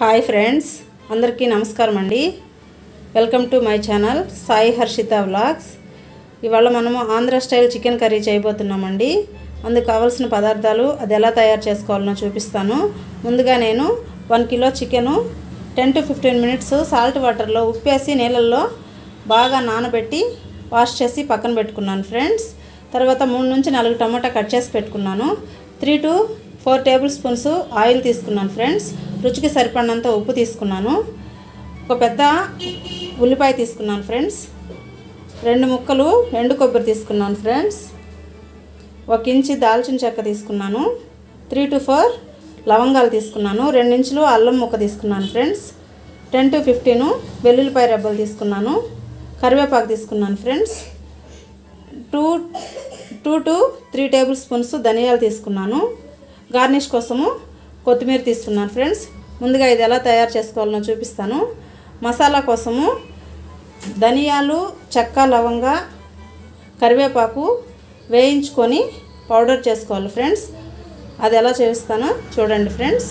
Hi friends అందరికీ నమస్కారం అండి. Welcome to my channel Sai Harshitha vlogs. ఇవాళ మనము ఆంధ్ర స్టైల్ చికెన్ కర్రీ చేయబోతున్నామండి. అందుకు కావాల్సిన పదార్థాలు అది ఎలా తయారు చేసుకోవాలనో చూపిస్తాను. ముందుగా నేను one kilo chicken ten to fifteen minutes salt వాటర్లో ఉప్పేసి నీళ్ళల్లో బాగా నానబెట్టి వాష్ చేసి పక్కన పెట్టుకున్నాను ఫ్రెండ్స్. తర్వాత మూడు నుంచి నాలుగు టమాటా కట్ చేసి పెట్టుకున్నాను. Three to four tablespoons oil తీసుకున్నాను ఫ్రెండ్స్. రుచికి సరిపడినంత ఉప్పు తీసుకున్నాను. ఒక పెద్ద ఉల్లిపాయ తీసుకున్నాను ఫ్రెండ్స్. రెండు ముక్కలు ఎండు కొబ్బరి తీసుకున్నాను ఫ్రెండ్స్. ఒక ఇంచి దాల్చిన చెక్క తీసుకున్నాను. త్రీ టు ఫోర్ లవంగాలు తీసుకున్నాను. రెండించులు అల్లం ముక్క తీసుకున్నాను ఫ్రెండ్స్. టెన్ టు ఫిఫ్టీన్ వెల్లుల్లిపాయ రెబ్బలు తీసుకున్నాను. కరివేపాకు తీసుకున్నాను friends. Two two to three tablespoons ధనియాలు తీసుకున్నాను. గార్నిష్ కోసము కొత్తిమీర తీసుకున్నాను ఫ్రెండ్స్. ముందుగా ఇది ఎలా తయారు చేసుకోవాలనో చూపిస్తాను. మసాలా కోసము ధనియాలు చెక్క లవంగ కరివేపాకు వేయించుకొని పౌడర్ చేసుకోవాలి ఫ్రెండ్స్. అది ఎలా చేస్తానో చూడండి ఫ్రెండ్స్.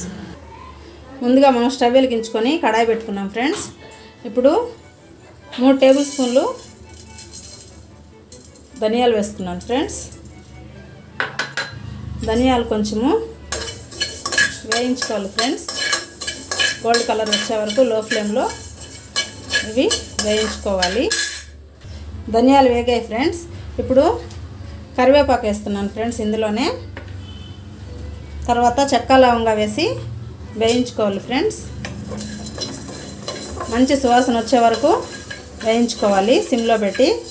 ముందుగా మనం స్టవ్ వెలిగించుకొని కడాయి పెట్టుకున్నాం ఫ్రెండ్స్. ఇప్పుడు మూడు టేబుల్ స్పూన్లు ధనియాలు వేస్తున్నాను ఫ్రెండ్స్. ధనియాలు కొంచెము వేయించుకోవాలి ఫ్రెండ్స్. గోల్డ్ కలర్ వచ్చే వరకు లో ఫ్లేమ్లో ఇవి వేయించుకోవాలి. ధనియాలు వేగాయి ఫ్రెండ్స్. ఇప్పుడు కరివేపాకు వేస్తున్నాను ఫ్రెండ్స్ ఇందులోనే. తర్వాత చెక్క లవంగా వేసి వేయించుకోవాలి ఫ్రెండ్స్. మంచి సువాసన వచ్చే వరకు వేయించుకోవాలి సిమ్లో పెట్టి.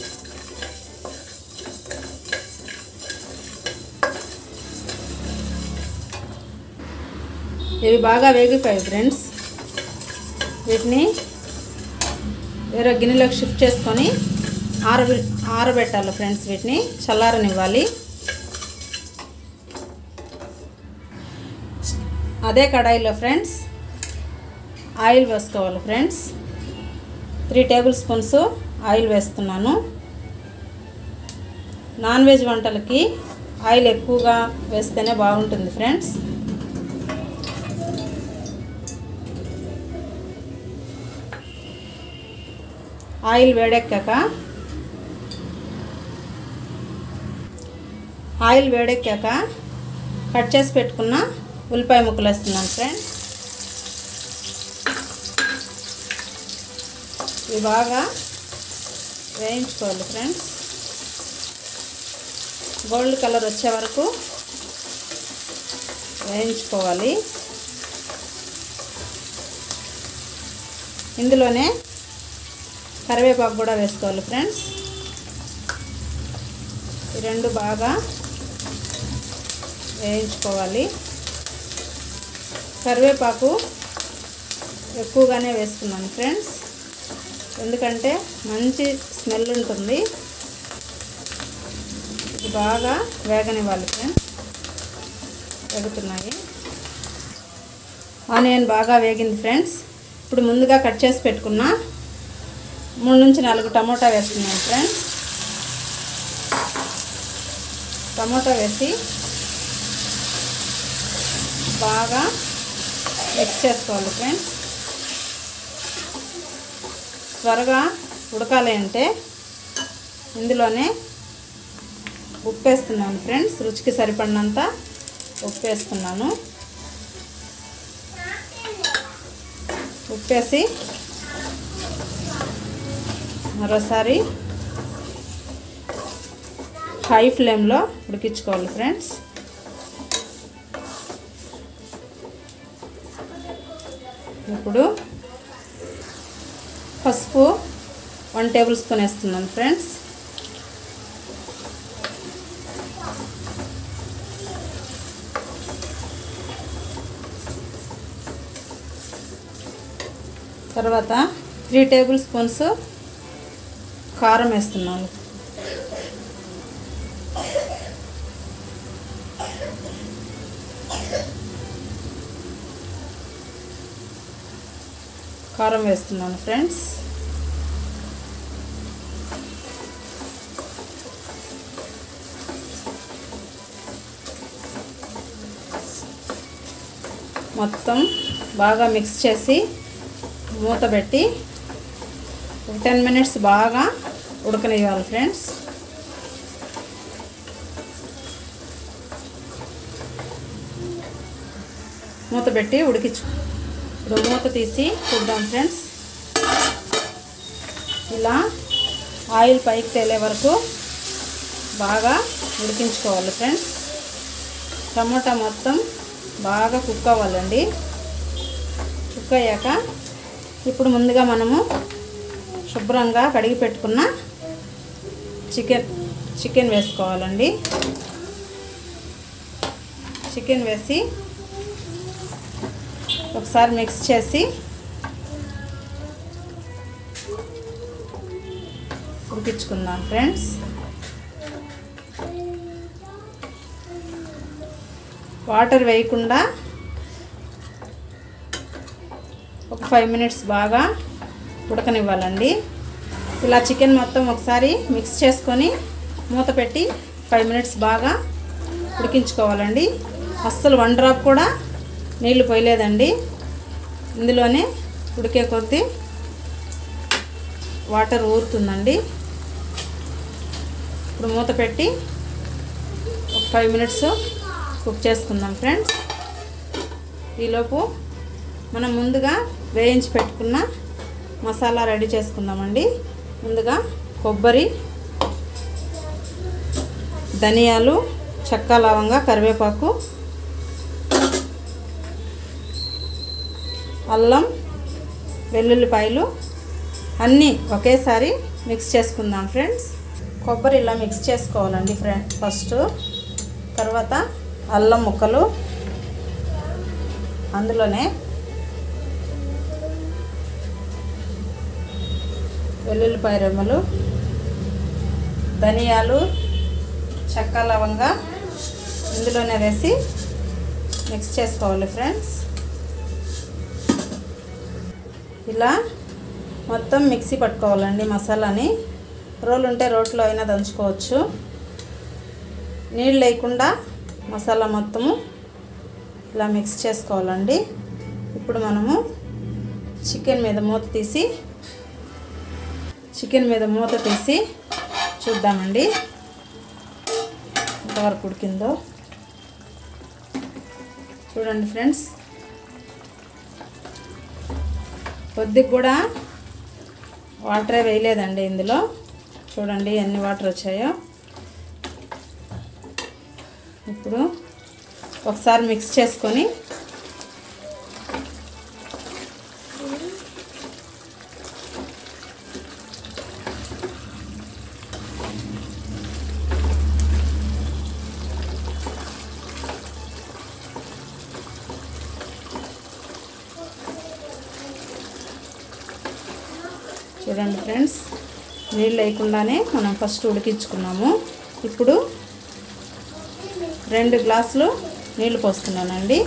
ఇవి బాగా వేగిపోయాయి ఫ్రెండ్స్. వీటిని వేరే గిన్నెలోకి షిఫ్ట్ చేసుకొని ఆరబె ఆరబెట్టాలి ఫ్రెండ్స్ వీటిని. చల్లారనివ్వాలి. అదే కడాయిలో ఫ్రెండ్స్ ఆయిల్ వేసుకోవాలి friends. Three tablespoons oil వేస్తున్నాను. నాన్ వెజ్ వంటలకి ఆయిల్ ఎక్కువగా వేస్తేనే బాగుంటుంది ఫ్రెండ్స్. ఆయిల్ వేడెక్కాక ఆయిల్ వేడెక్కాక కట్ చేసి పెట్టుకున్న ఉల్లిపాయ ముక్కలు వేస్తున్నాను ఫ్రెండ్స్ ఇవి బాగా వేయించుకోవాలి ఫ్రెండ్స్ గోల్డ్ కలర్ వచ్చే వరకు వేయించుకోవాలి. ఇందులోనే కరివేపాకు కూడా వేసుకోవాలి ఫ్రెండ్స్. ఈ రెండు బాగా వేయించుకోవాలి. కరివేపాకు ఎక్కువగానే వేసుకున్నాను ఫ్రెండ్స్. ఎందుకంటే మంచి స్మెల్ ఉంటుంది. ఇది బాగా వేగనివ్వాలి ఫ్రెండ్స్. వేగుతున్నాయి. ఆనియన్ బాగా వేగింది ఫ్రెండ్స్. ఇప్పుడు ముందుగా కట్ చేసి పెట్టుకున్న మూడు నుంచి నాలుగు టమోటా వేస్తున్నాను ఫ్రెండ్స్ టమోటా వేసి బాగా మిక్స్ చేసుకోవాలి ఫ్రెండ్స్ త్వరగా ఉడకాలి అంటే ఇందులోనే ఉప్పు వేస్తున్నాను ఫ్రెండ్స్ రుచికి సరిపడినంత ఉప్పు వేస్తున్నాను ఉప్పేసి మరోసారి హై ఫ్లేమ్లో ఉడికించుకోవాలి ఫ్రెండ్స్. ఇప్పుడు పసుపు వన్ టేబుల్ స్పూన్ వేస్తున్నాను ఫ్రెండ్స్. తర్వాత త్రీ టేబుల్ స్పూన్స్ కారం వేస్తున్నాను. కారం వేస్తున్నాను ఫ్రెండ్స్. మొత్తం బాగా మిక్స్ చేసి మూత పెట్టి ఒక టెన్ మినిట్స్ బాగా ఉడకనివ్వాలి ఫ్రెండ్స్ మూత పెట్టి ఉడికించు. ఇప్పుడు మూత తీసి చూద్దాం ఫ్రెండ్స్ ఇలా ఆయిల్ పైకి తేలే వరకు బాగా ఉడికించుకోవాలి ఫ్రెండ్స్ టమోటా మొత్తం బాగా కుక్ అవ్వాలండి. కుక్ అయ్యాక ఇప్పుడు ముందుగా మనము శుభ్రంగా కడిగి పెట్టుకున్న చికెన్ చికెన్ వేసుకోవాలండి. చికెన్ వేసి ఒకసారి మిక్స్ చేసి ఉడికించుకుందాం ఫ్రెండ్స్. వాటర్ వేయకుండా ఒక ఫైవ్ మినిట్స్ బాగా ఉడకనివ్వాలండి. ఇలా చికెన్ మొత్తం ఒకసారి మిక్స్ చేసుకొని మూత పెట్టి ఫైవ్ మినిట్స్ బాగా ఉడికించుకోవాలండి. అస్సలు వన్ డ్రాప్ కూడా నీళ్ళు పోయలేదండి. ఇందులోనే ఉడికే కొద్దీ వాటర్ ఊరుతుందండి. ఇప్పుడు మూత పెట్టి ఒక ఫైవ్ మినిట్స్ కుక్ చేసుకుందాం ఫ్రెండ్స్. ఈలోపు మనం ముందుగా వేయించి పెట్టుకున్న మసాలా రెడీ చేసుకుందామండి. ముందుగా కొబ్బరి ధనియాలు చెక్క లవంగా కరివేపాకు అల్లం వెల్లుల్లిపాయలు అన్నీ ఒకేసారి మిక్స్ చేసుకుందాం ఫ్రెండ్స్. కొబ్బరి ఇలా మిక్స్ చేసుకోవాలండి ఫ్రెండ్ ఫస్ట్. తర్వాత అల్లం ముక్కలు అందులోనే వెల్లుల్లిపాయ రెమ్మలు ధనియాలు చెక్క లవంగా ఇందులోనే వేసి మిక్స్ చేసుకోవాలి ఫ్రెండ్స్. ఇలా మొత్తం మిక్సీ పట్టుకోవాలండి మసాలాని. రోలు ఉంటే రోట్లో అయినా దంచుకోవచ్చు. నీళ్ళు లేకుండా మసాలా మొత్తము ఇలా మిక్స్ చేసుకోవాలండి. ఇప్పుడు మనము చికెన్ మీద మూత తీసి చికెన్ మీద మూత తీసి చూద్దామండి. ఎంతవరకు ఉడికిందో. చూడండి ఫ్రెండ్స్. కొద్దిగా కూడా వాటరే వేయలేదండి ఇందులో. చూడండి ఎన్ని వాటర్ వచ్చాయో. ఇప్పుడు ఒకసారి మిక్స్ చేసుకొని చూడండి ఫ్రెండ్స్ నీళ్ళు లేకుండానే మనం ఫస్ట్ ఉడికించుకున్నాము. ఇప్పుడు రెండు గ్లాసులు నీళ్ళు పోస్తున్నానండి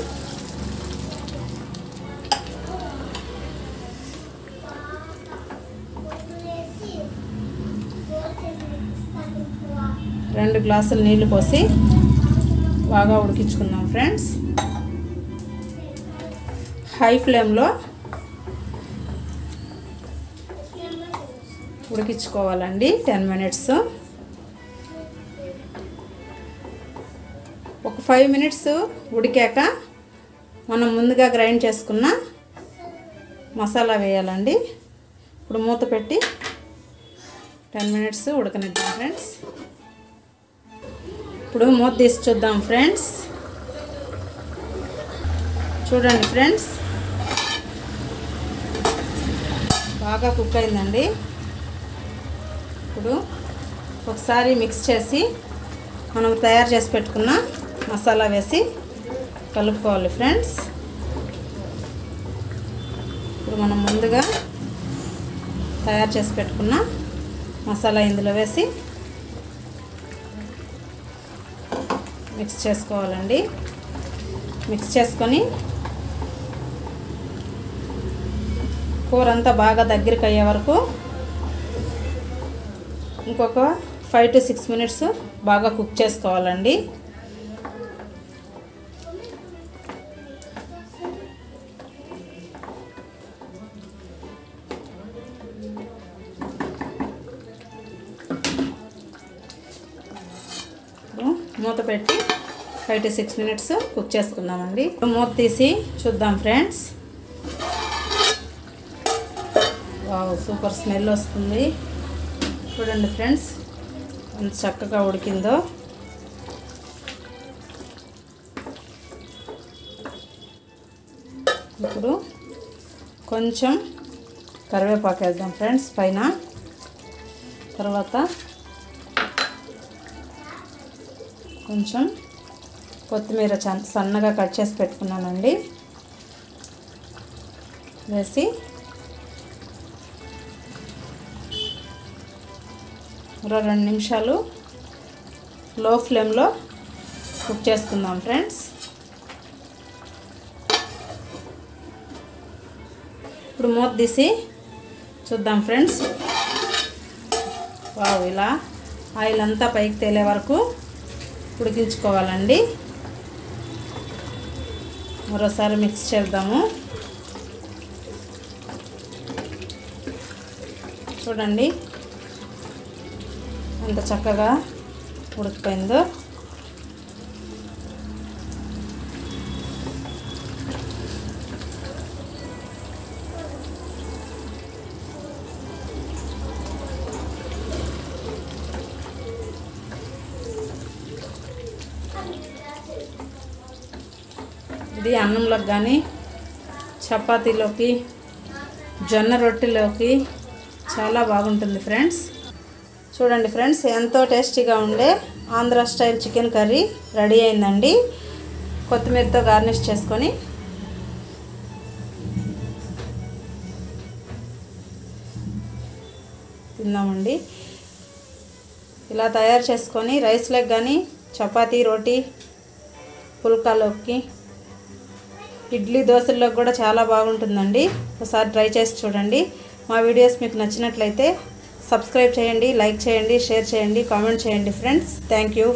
రెండు గ్లాసులు నీళ్ళు పోసి బాగా ఉడికించుకున్నాం ఫ్రెండ్స్. హై ఫ్లేమ్లో ఉడికించుకోవాలండి టెన్ మినిట్స్ ఒక ఫైవ్ మినిట్స్ ఉడికాక మనం ముందుగా గ్రైండ్ చేసుకున్న మసాలా వేయాలండి. ఇప్పుడు మూత పెట్టి టెన్ మినిట్స్ ఉడకనిద్దాం ఫ్రెండ్స్ ఇప్పుడు మూత తీసి చూద్దాం ఫ్రెండ్స్ చూడండి ఫ్రెండ్స్ బాగా కుక్ అయిందండి. ఇప్పుడు ఒకసారి మిక్స్ చేసి మనం తయారు చేసి పెట్టుకున్న మసాలా వేసి కలుపుకోవాలి ఫ్రెండ్స్ ఇప్పుడు మనం ముందుగా తయారు చేసి పెట్టుకున్న మసాలా ఇందులో వేసి మిక్స్ చేసుకోవాలండి. మిక్స్ చేసుకొని కూర అంతా బాగా దగ్గరికి అయ్యే వరకు ఇంకొక ఫైవ్ టు సిక్స్ మినిట్స్ బాగా కుక్ చేసుకోవాలండి. మూత పెట్టి five to six minutes cook చేసుకుందామండి. మూత తీసి చూద్దాం ఫ్రెండ్స్ సూపర్ స్మెల్ వస్తుంది. చూడండి ఫ్రెండ్స్ ఎంత చక్కగా ఉడికిందో. ఇప్పుడు కొంచెం కరివేపాకు వేద్దాం ఫ్రెండ్స్ పైన. తర్వాత కొంచెం కొత్తిమీర సన్నగా కట్ చేసి పెట్టుకున్నానండి. వేసి మరో రెండు నిమిషాలు లో ఫ్లేమ్లో కుక్ చేసుకుందాం ఫ్రెండ్స్. ఇప్పుడు మూత తీసి చూద్దాం ఫ్రెండ్స్. వావ్ ఇలా ఆయిల్ అంతా పైకి తేలే వరకు ఉడికించుకోవాలండి. మరోసారి మిక్స్ చేద్దాము. చూడండి ఎంత చక్కగా ఉడికిపోయిందో. ఇది అన్నంలోకి కానీ చపాతీలోకి జొన్న రొట్టెలోకి చాలా బాగుంటుంది ఫ్రెండ్స్. చూడండి ఫ్రెండ్స్ ఎంతో టేస్టీగా ఉండే Andhra style chicken curry ready అయిందండి. కొత్తిమీరతో గార్నిష్ చేసుకొని తిందామండి ఇలా తయారు చేసుకొని రైస్లోకి కానీ చపాతీ రోటీ పుల్కాలోకి ఇడ్లీ దోశల్లోకి కూడా చాలా బాగుంటుందండి. ఒకసారి ట్రై చేసి చూడండి. మా వీడియోస్ మీకు నచ్చినట్లయితే సబ్స్క్రైబ్ చేయండి లైక్ చేయండి షేర్ చేయండి కామెంట్ చేయండి ఫ్రెండ్స్. Thank you.